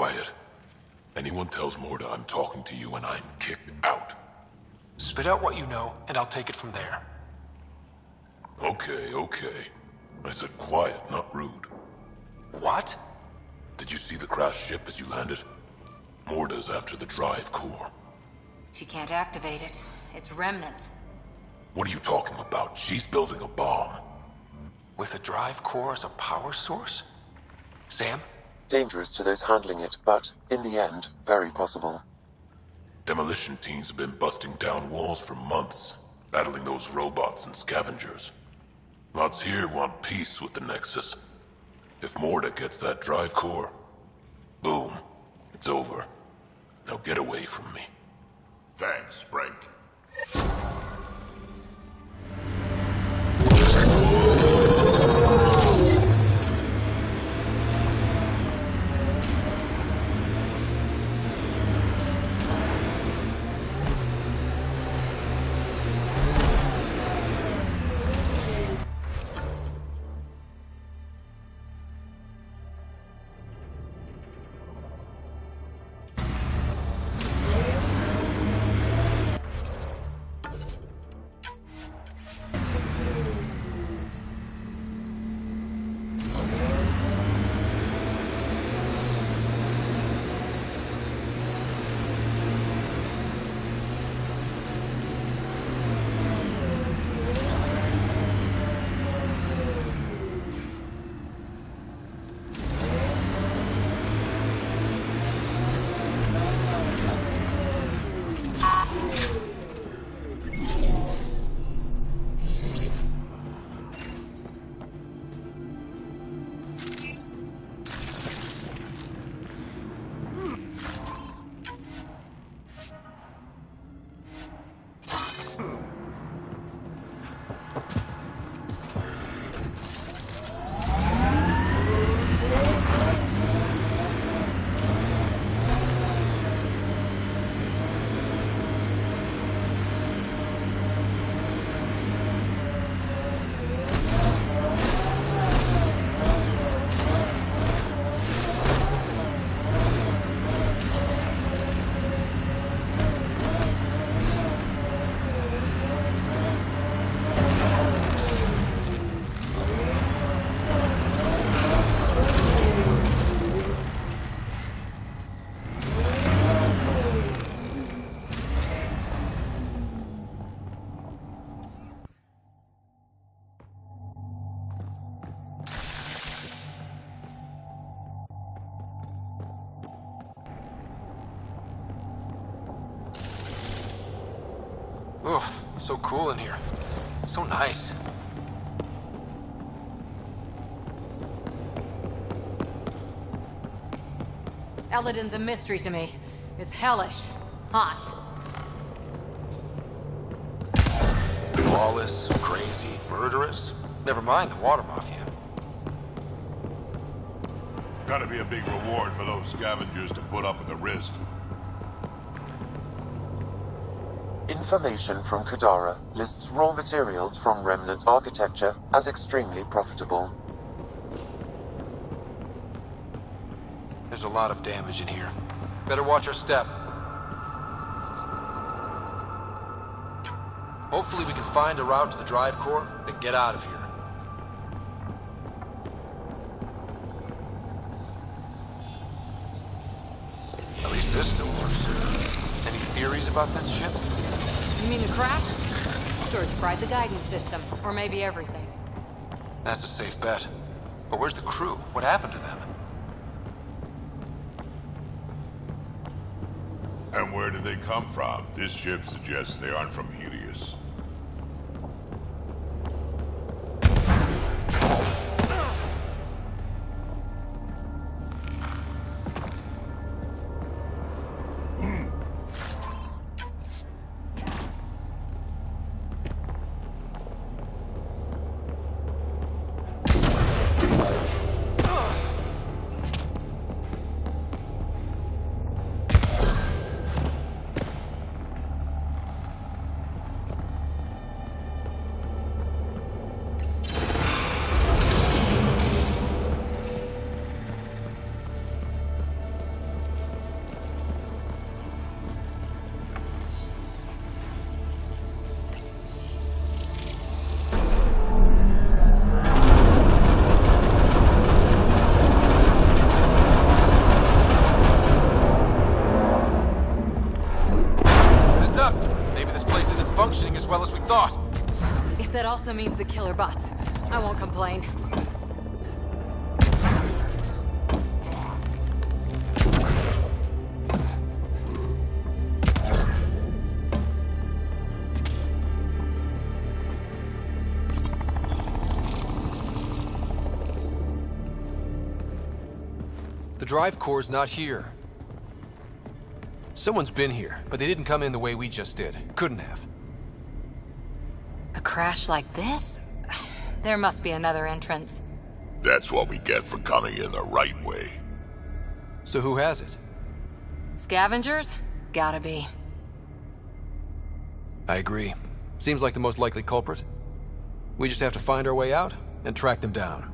Quiet. Anyone tells Morda I'm talking to you and I'm kicked out. Spit out what you know, and I'll take it from there. Okay, okay. I said quiet, not rude. What? Did you see the crashed ship as you landed? Morda's after the drive core. She can't activate it. It's Remnant. What are you talking about? She's building a bomb. With a drive core as a power source? Sam? Dangerous to those handling it, but, in the end, very possible. Demolition teams have been busting down walls for months, battling those robots and scavengers. Lots here want peace with the Nexus. If Morda gets that drive core, boom, it's over. Now get away from me. Thanks, Brink. Oof, so cool in here. So nice. Elaaden's a mystery to me. It's hellish. Hot. Lawless, crazy, murderous. Never mind the water mafia. Gotta be a big reward for those scavengers to put up with the risk. Information from Kadara lists raw materials from Remnant architecture as extremely profitable. There's a lot of damage in here. Better watch our step. Hopefully we can find a route to the drive core, then get out of here. At least this still works. Any theories about this ship? You mean the crash? Sure, it's fried the guidance system. Or maybe everything. That's a safe bet. But where's the crew? What happened to them? And where did they come from? This ship suggests they aren't from Helios. Also means the killer bots. I won't complain. The drive core's not here. Someone's been here, but they didn't come in the way we just did. Couldn't have. A crash like this? There must be another entrance. That's what we get for coming in the right way. So who has it? Scavengers? Gotta be. I agree. Seems like the most likely culprit. We just have to find our way out and track them down.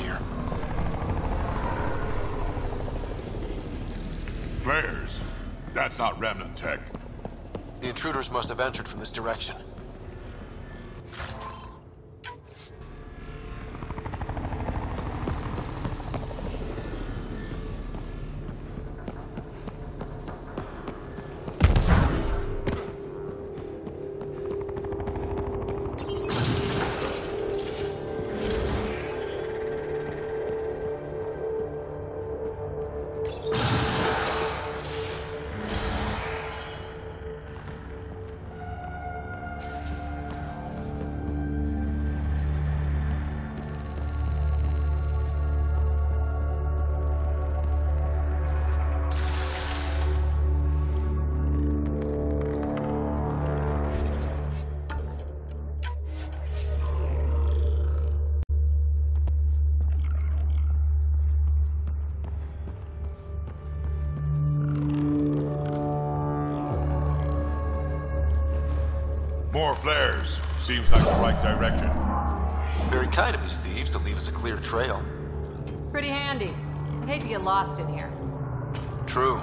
Here. Flares. That's not remnant tech. The intruders must have entered from this direction. More flares. Seems like the right direction. Very kind of these thieves to leave us a clear trail. Pretty handy. I'd hate to get lost in here. True.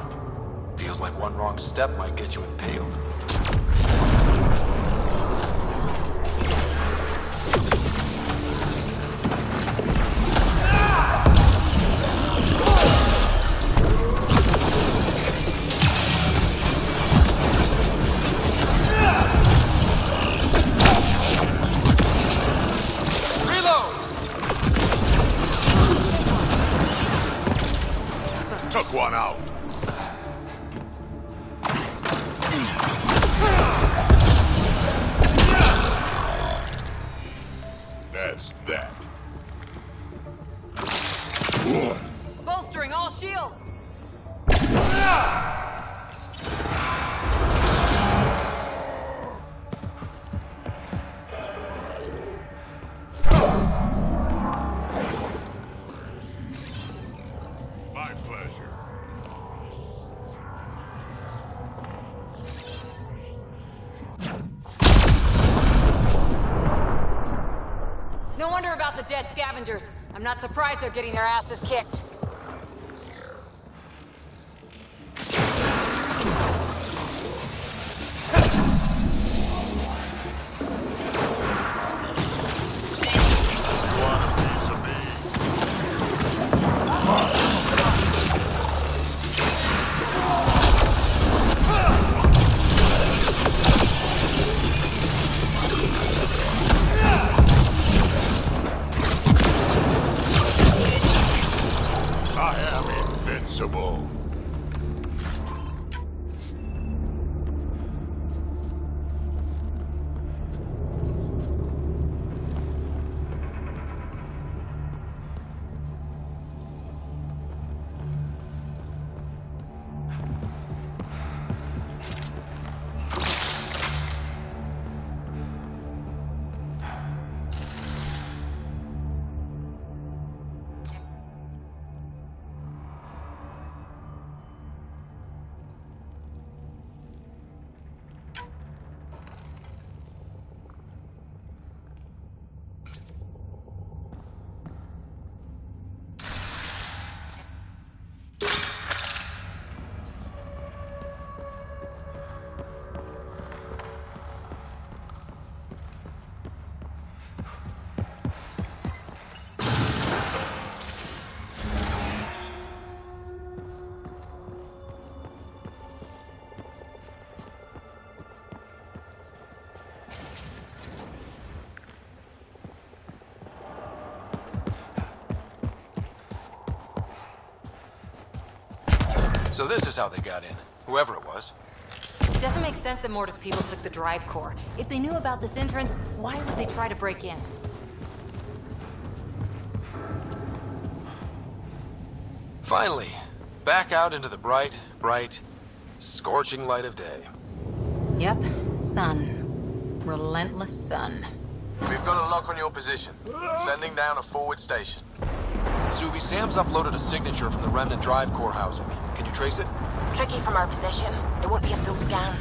Feels like one wrong step might get you impaled. The dead scavengers. I'm not surprised they're getting their asses kicked. impossible. So this is how they got in, whoever it was. It doesn't make sense that Morda's people took the drive core. If they knew about this entrance, why would they try to break in? Finally, back out into the bright, bright, scorching light of day. Yep, sun. Relentless sun. We've got a lock on your position. Sending down a forward station. Suvi, Sam's uploaded a signature from the Remnant Drive core housing. Trace it? Tricky from our position. It won't be a full scan.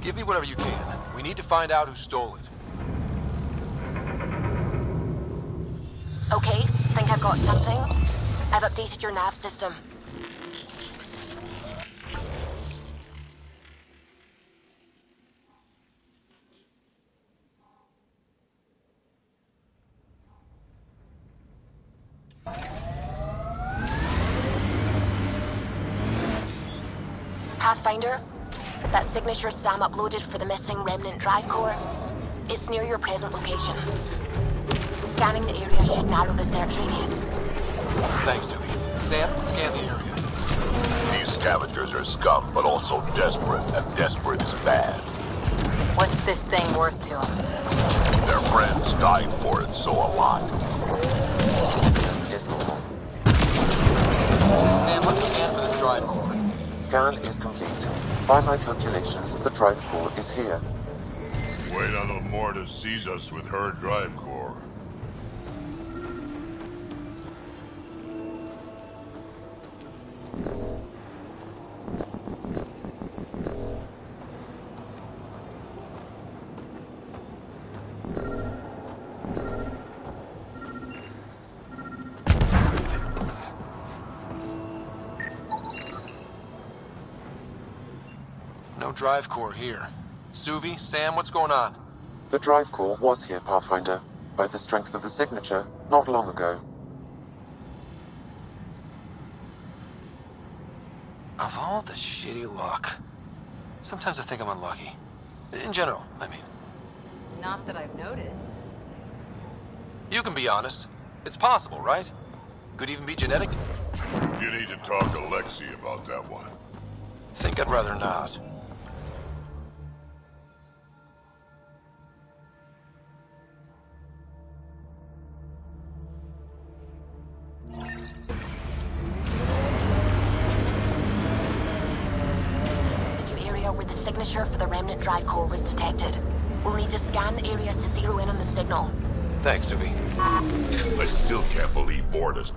Give me whatever you can. We need to find out who stole it. Okay, think I've got something. I've updated your nav system. Pathfinder, that signature Sam uploaded for the missing Remnant Drive core, it's near your present location. Scanning the area should narrow the search radius. Thanks, Suvi. Sam, scan the area. These scavengers are scum, but also desperate, and desperate is bad. What's this thing worth to them? Their friends died for it, so a lot. Is normal. Sam, let's scan for this drive core. Scan is complete. By my calculations, the drive core is here. Wait until Mortis sees us with her drive core. No drive core here. Suvi, Sam, what's going on? The drive core was here, Pathfinder, by the strength of the signature, not long ago. Of all the shitty luck. Sometimes I think I'm unlucky. In general, I mean. Not that I've noticed. You can be honest. It's possible, right? Could even be genetic. You need to talk to Lexi about that one. Think I'd rather not. Area where the signature for the Remnant Drive core was detected. We'll need to scan the area to zero in on the signal. Thanks, Suvi. I still can't believe Mortis.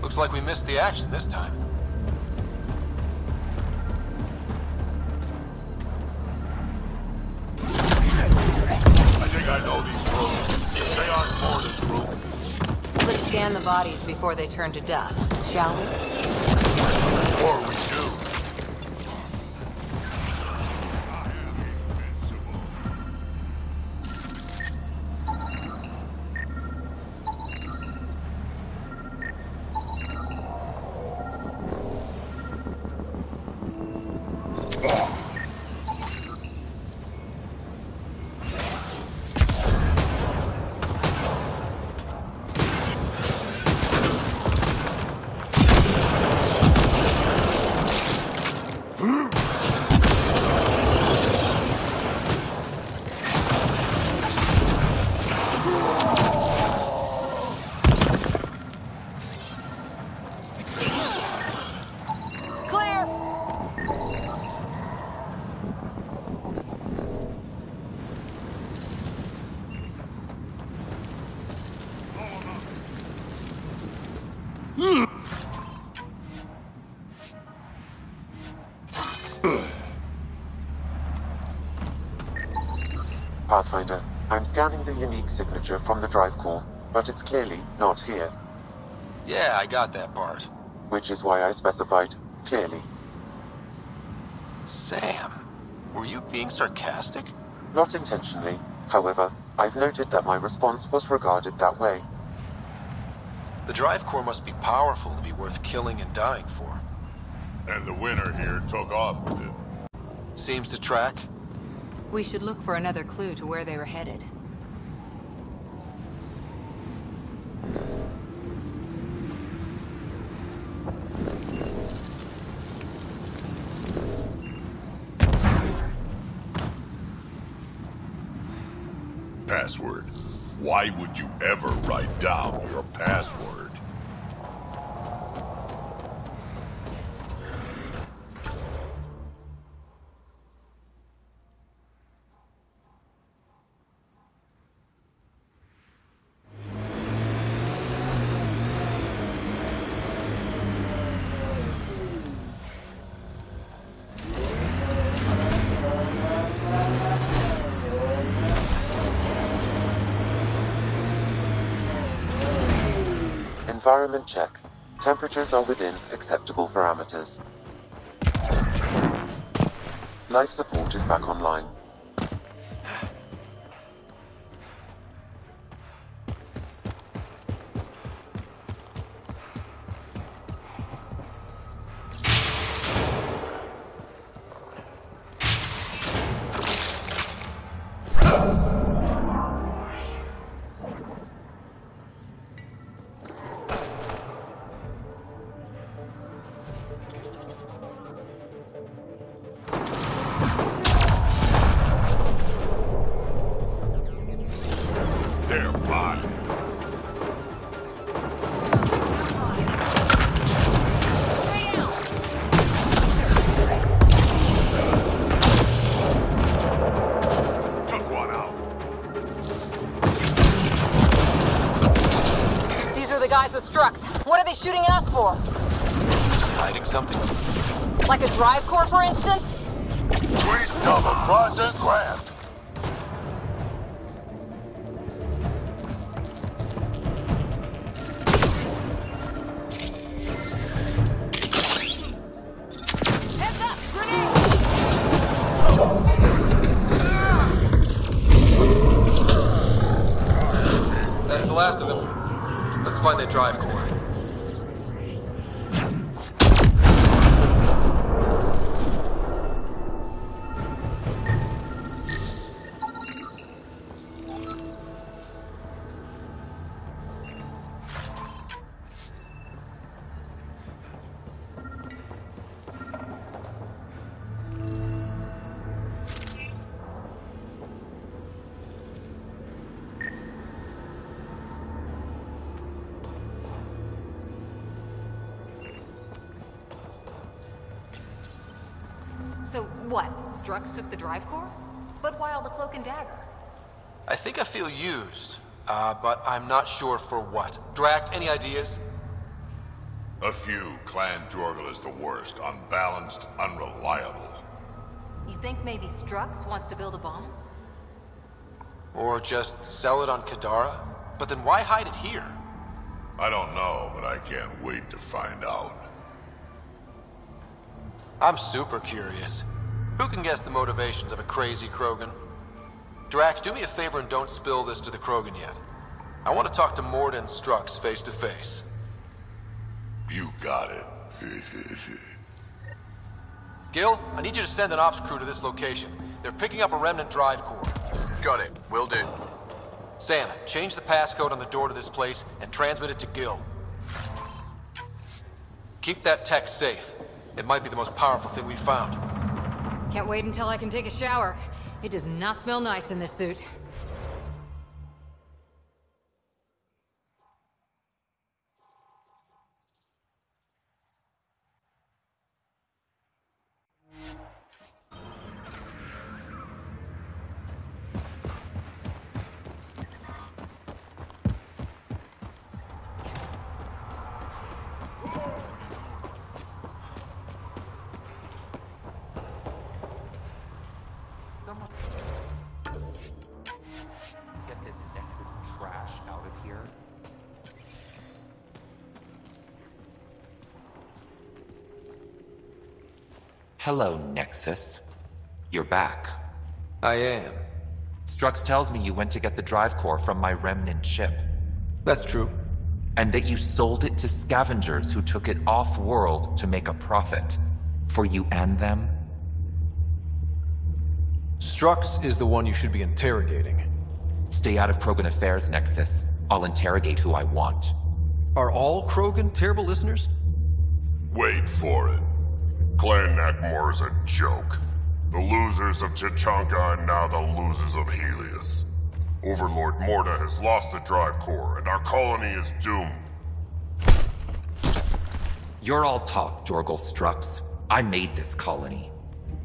Looks like we missed the action this time. I think I know these roads. They aren't Morda's roads. Let's scan the bodies before they turn to dust, shall we? Or we Pathfinder, I'm scanning the unique signature from the drive core, but it's clearly not here, Yeah, I got that part. which is why I specified clearly. Sam, were you being sarcastic? Not intentionally, however, I've noted that my response was regarded that way. The drive core must be powerful to be worth killing and dying for. And the winner here took off with it. Seems to track. We should look for another clue to where they were headed. Password. Why would you ever write down Environment check. Temperatures are within acceptable parameters. Life support is back online. For? Hiding something? Like a drive core, for instance? Double cross and grab. Heads So what? Strux took the drive core? But why all the cloak and dagger? I think I feel used, uh, but I'm not sure for what. Drack, any ideas? A few. Clan Jorgal is the worst. Unbalanced, unreliable. You think maybe Strux wants to build a bomb? Or just sell it on Kadara? But then why hide it here? I don't know, but I can't wait to find out. I'm super curious. Who can guess the motivations of a crazy Krogan? Drack, do me a favor and don't spill this to the Krogan yet. I want to talk to Morden Strux face to face. You got it. Gil, I need you to send an ops crew to this location. They're picking up a remnant drive core. Got it. Will do. Sam, change the passcode on the door to this place and transmit it to Gil. Keep that tech safe. It might be the most powerful thing we've found. Can't wait until I can take a shower. It does not smell nice in this suit. Hello, Nexus. You're back. I am. Strux tells me you went to get the drive core from my remnant ship, That's true. and that you sold it to scavengers who took it off world to make a profit. For you and them? Strux is the one you should be interrogating. Stay out of Krogan affairs, Nexus. I'll interrogate who I want. Are all Krogan terrible listeners? Wait for it. Clan Nakmor's a joke. The losers of Tuchanka and now the losers of Helios. Overlord Morda has lost the drive core, and our colony is doomed. You're all talk, Jorgal Strux. I made this colony.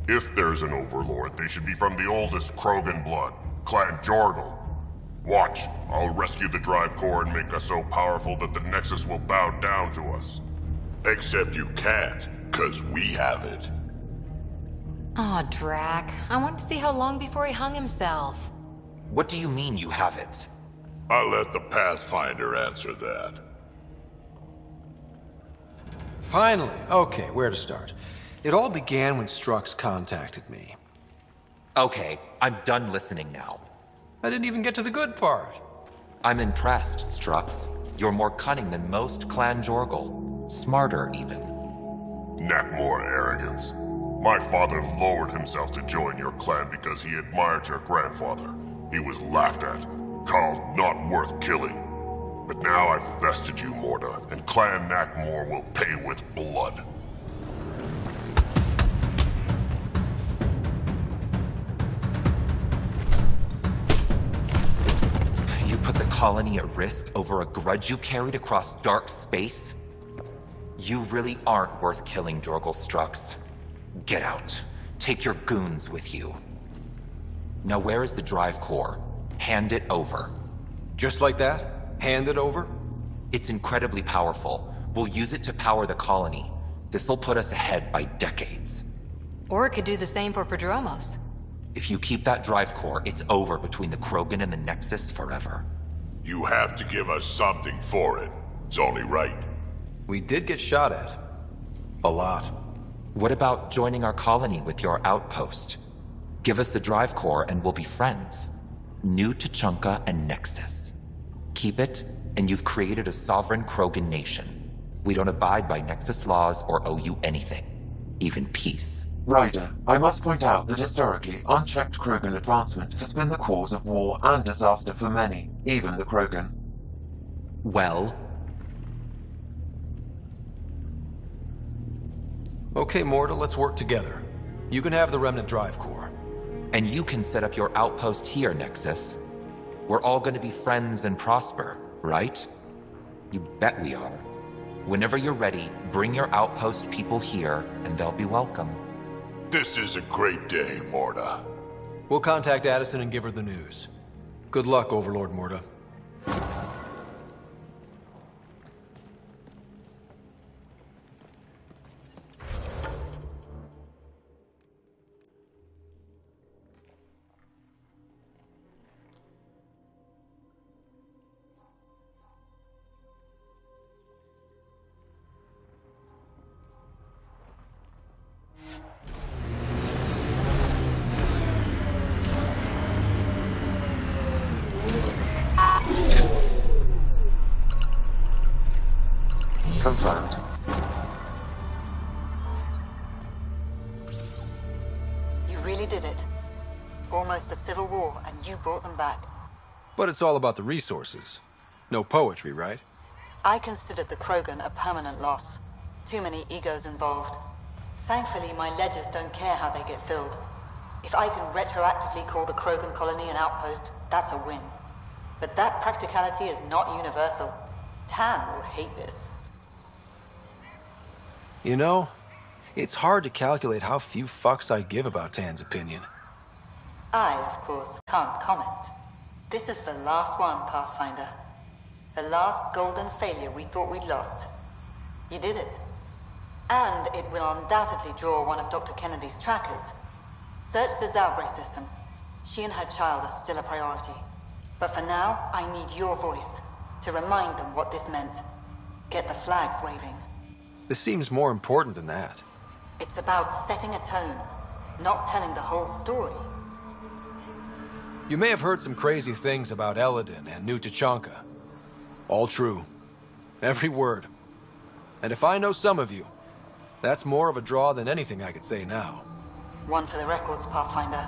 If there's an Overlord, they should be from the oldest Krogan blood, Clan Jorgal. Watch, I'll rescue the drive core and make us so powerful that the Nexus will bow down to us. Except you can't, cause we have it. Aw, oh, Drack. I wanted to see how long before he hung himself. What do you mean you have it? I'll let the Pathfinder answer that. Finally. Okay, where to start? It all began when Strux contacted me. Okay, I'm done listening now. I didn't even get to the good part. I'm impressed, Strux. You're more cunning than most Clan Jorgal. Smarter, even. Nakmor arrogance. My father lowered himself to join your clan because he admired your grandfather. He was laughed at, called not worth killing. But now I've bested you, Morda, and Clan Nakmor will pay with blood. You put the colony at risk over a grudge you carried across dark space? You really aren't worth killing, Jorgal Strux. Get out. Take your goons with you. Now where is the drive core? Hand it over. Just like that? Hand it over? It's incredibly powerful. We'll use it to power the colony. This'll put us ahead by decades. Or it could do the same for Prodromos. If you keep that drive core, it's over between the Krogan and the Nexus forever. You have to give us something for it. It's only right. We did get shot at. A lot. What about joining our colony with your outpost? Give us the drive core and we'll be friends. New Tuchanka and Nexus. Keep it, and you've created a sovereign Krogan nation. We don't abide by Nexus laws or owe you anything. Even peace. Ryder, I must point out that historically, unchecked Krogan advancement has been the cause of war and disaster for many, even the Krogan. Well? Okay, Morda, let's work together. You can have the Remnant Drive Core. And you can set up your outpost here, Nexus. We're all gonna be friends and prosper, right? You bet we are. Whenever you're ready, bring your outpost people here, and they'll be welcome. This is a great day, Morda. We'll contact Addison and give her the news. Good luck, Overlord Morda. Confirmed. You really did it. Almost a civil war, and you brought them back. But it's all about the resources. No poetry, right? I considered the Krogan a permanent loss. Too many egos involved. Thankfully, my ledgers don't care how they get filled. If I can retroactively call the Krogan colony an outpost, that's a win. But that practicality is not universal. Tann will hate this. You know, it's hard to calculate how few fucks I give about Tann's opinion. I, of course, can't comment. This is the last one, Pathfinder. The last golden failure we thought we'd lost. You did it. And it will undoubtedly draw one of Dr. Kennedy's trackers. Search the Zaubre system. She and her child are still a priority. But for now, I need your voice to remind them what this meant. Get the flags waving. This seems more important than that. It's about setting a tone, not telling the whole story. You may have heard some crazy things about Elaaden and New Tuchanka. All true. Every word. And if I know some of you, that's more of a draw than anything I could say now. One for the records, Pathfinder.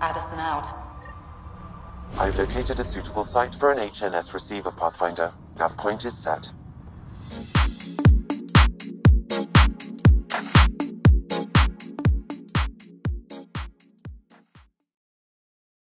Addison out. I've located a suitable site for an HNS receiver, Pathfinder. Nav point is set.